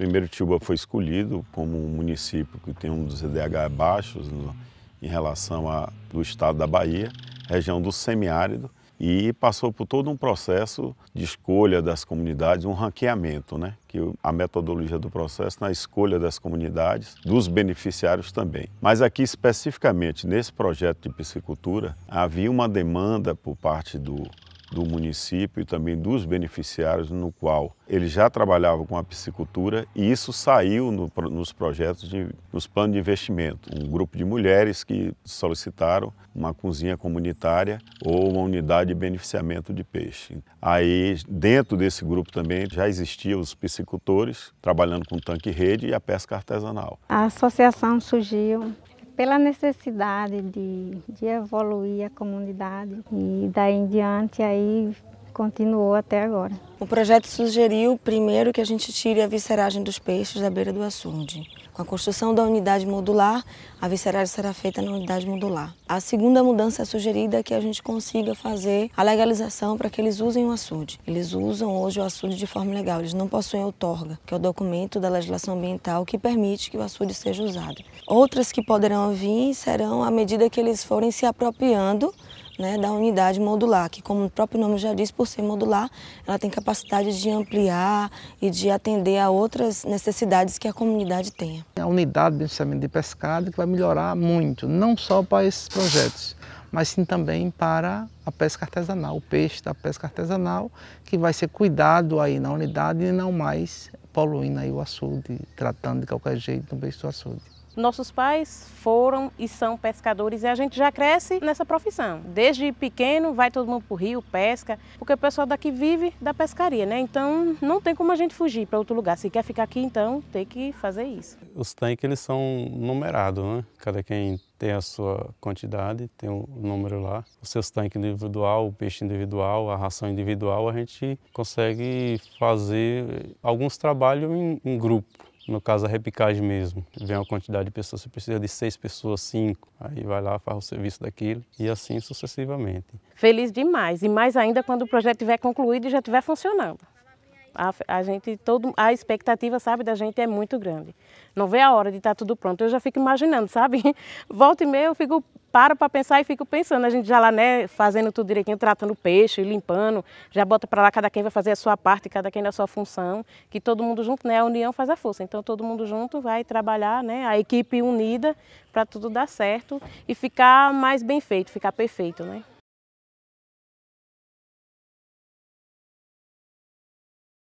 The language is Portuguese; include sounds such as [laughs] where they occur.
Primeiro Tiúba foi escolhido como um município que tem um dos EDH baixos no, em relação ao estado da Bahia, região do semiárido, e passou por todo um processo de escolha das comunidades, um ranqueamento, né? que a metodologia do processo na escolha das comunidades, dos beneficiários também. Mas aqui especificamente nesse projeto de piscicultura, havia uma demanda por parte do do município e também dos beneficiários, no qual ele já trabalhava com a piscicultura e isso saiu no, nos projetos, de, nos planos de investimento. Um grupo de mulheres que solicitaram uma cozinha comunitária ou uma unidade de beneficiamento de peixe. Aí, dentro desse grupo também já existiam os piscicultores trabalhando com tanque-rede e a pesca artesanal. A associação surgiu pela necessidade de, de evoluir a comunidade. E daí em diante aí continuou até agora. O projeto sugeriu primeiro que a gente tire a visceragem dos peixes da beira do açude. Com a construção da unidade modular, a visceragem será feita na unidade modular. A segunda mudança sugerida é que a gente consiga fazer a legalização para que eles usem o açude. Eles usam hoje o açude de forma legal, eles não possuem outorga, que é o documento da legislação ambiental que permite que o açude seja usado. Outras que poderão vir serão à medida que eles forem se apropriando né, da unidade modular, que como o próprio nome já diz, por ser modular, ela tem capacidade de ampliar e de atender a outras necessidades que a comunidade tenha. A unidade de beneficiamento de pescado que vai melhorar muito, não só para esses projetos, mas sim também para a pesca artesanal, o peixe da pesca artesanal, que vai ser cuidado aí na unidade e não mais poluindo aí o açude, tratando de qualquer jeito no peixe do açude. Nossos pais foram e são pescadores e a gente já cresce nessa profissão. Desde pequeno vai todo mundo para o rio, pesca, porque o pessoal daqui vive da pescaria, né? Então não tem como a gente fugir para outro lugar. Se quer ficar aqui, então tem que fazer isso. Os tanques eles são numerados, né? Cada quem tem a sua quantidade, tem o um número lá. Os seus tanques individual, o peixe individual, a ração individual, a gente consegue fazer alguns trabalhos em, em grupo no caso a repicagem mesmo, vem uma quantidade de pessoas, você precisa de seis pessoas, cinco, aí vai lá, faz o serviço daquilo e assim sucessivamente. Feliz demais, e mais ainda quando o projeto estiver concluído e já estiver funcionando. A, a, gente, todo, a expectativa, sabe, da gente é muito grande. Não vê a hora de estar tudo pronto. Eu já fico imaginando, [laughs] sabe? Volta e meia eu fico paro para pensar e fico pensando. A gente já lá, né, fazendo tudo direitinho, tratando o peixe, limpando, já bota para lá, cada quem vai fazer a sua parte, cada quem na sua função, que todo mundo junto, né, a união faz a força. Então todo mundo junto vai trabalhar, né, a equipe unida para tudo dar certo e ficar mais bem feito, ficar perfeito, né.